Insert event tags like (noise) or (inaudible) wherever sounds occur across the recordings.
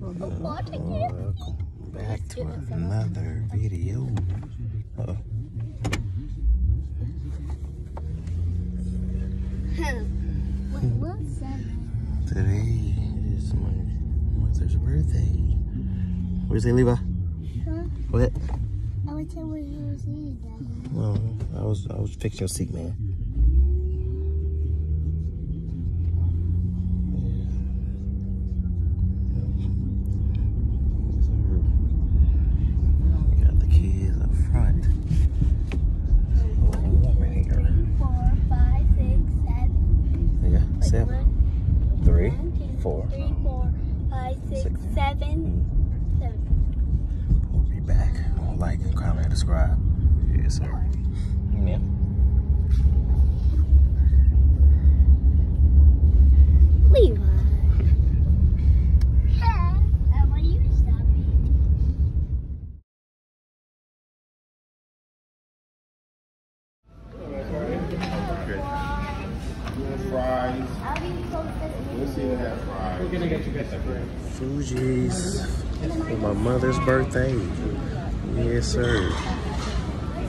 Welcome back to another video. Today is my mother's birthday. You say, Levi? What? I would tell what you was eating, Daddy. Well, I was I was fixing your seat, man. We got the kids up front. Warm in here. Four, five, six, seven. Yeah, Wait, seven, one, three, one, two, four. three, four, five, six, Six. seven, seven. We'll be back on like and comment and subscribe. Yes, sir. Yeah. Levi. Hey, I want you to stop me. Fries. I'll be close Let's see if they fries. We're gonna get you guys separate. Fuji's for my mother's birthday. Yes, sir.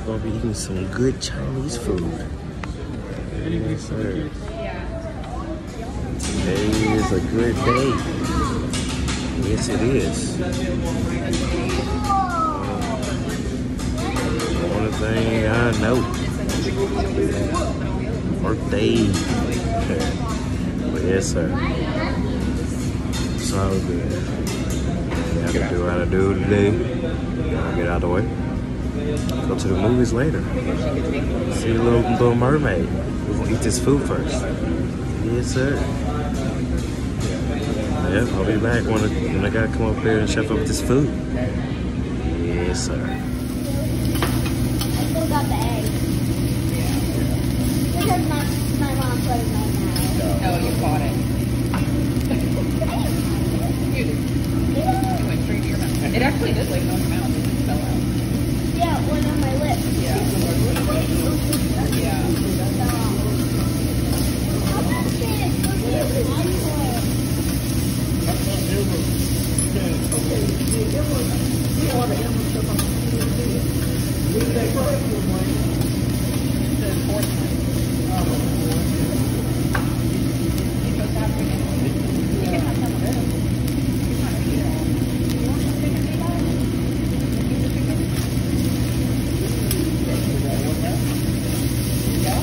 Gonna be eating some good Chinese food. Yes, sir. Today is a good day. Yes, it is. Only thing I know. Birthday. But oh, yes, sir. All good. I gotta do what I do today. I'll get out of the way. Go to the movies later. See Little, Little Mermaid. We're gonna eat this food first. Yes, sir. Yep, I'll be back when I, when I gotta come up here and chef up this food. Yes, sir. I still got the egg. Because my, my mom put it in my mouth. Oh, you bought it. You did. It went straight to your mouth. It actually did like just fell out. Yeah, one on my lips. Yeah. Yeah. The fourth one. You chose that one. You can have some of it. You want to eat it all. You want to take a bite out of it? Eat the chicken? Yeah?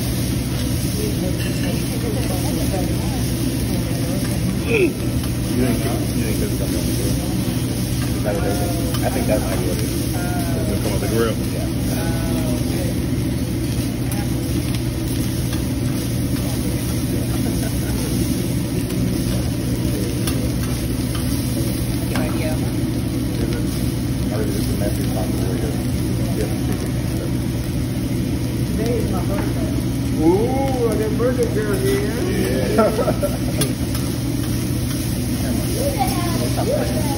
I think that's like what it is. It's on the grill. Yeah. Good idea. I heard this is Matthew talking where you different chicken and stuff. Today is my birthday. Ooh, I got birthday girl here. She's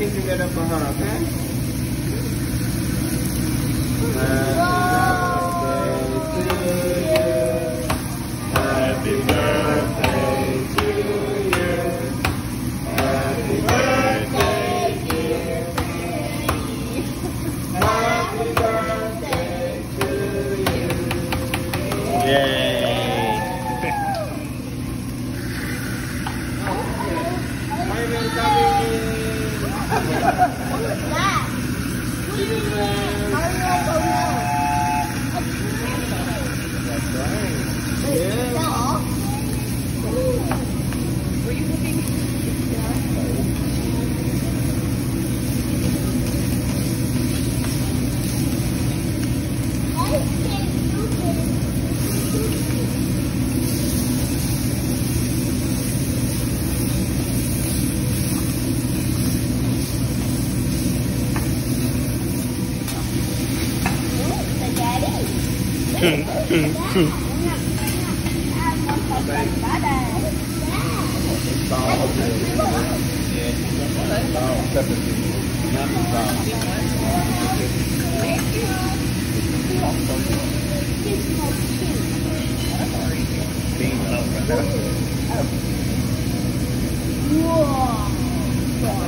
volcano. Let's get together for her, okay? Happy birthday to you. Happy birthday, dear Happy birthday to you. Yay. That. How do I go now? Yeah. No. Were you looking? I can't do this. What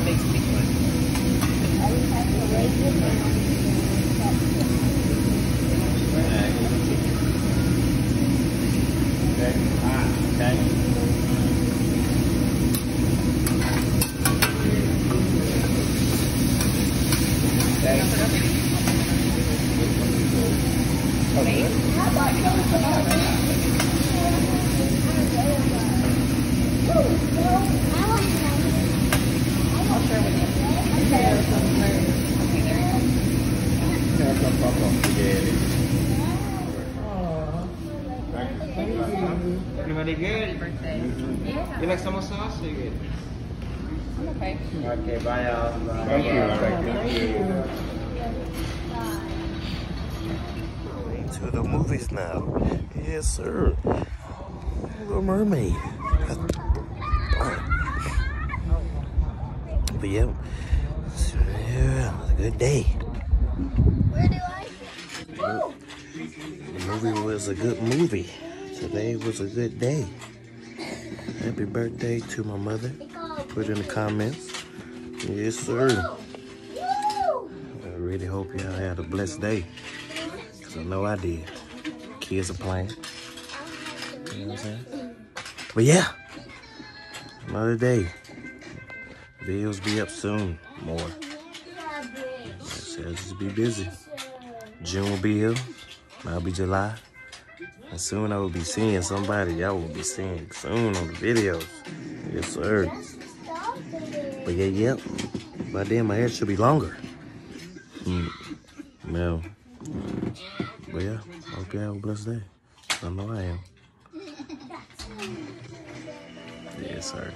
makes me? Okay. Ah, okay. I'll share with you. Okay, there you go. Everybody Happy good? birthday. Yeah. You like some sauce? You good? I'm okay. Okay, bye y'all. Thank you. Thank you. To the movies now. Yes, sir. Little Mermaid. But yeah, so, yeah, it was a good day. The movie was a good movie. Today was a good day. Happy birthday to my mother. Put in the comments. Yes, sir. I really hope y'all had a blessed day. Because I know I did. Kids are playing. You know what I'm saying? But yeah, another day. Videos be up soon. More. So I'll just be busy. June will be here. That'll be July. And soon I will be seeing somebody y'all will be seeing soon on the videos. Yes, sir. But yeah, yep. By then my hair should be longer. Mm. Well, but yeah, hope you have a blessed day. I know I am. (laughs) Yes, sir.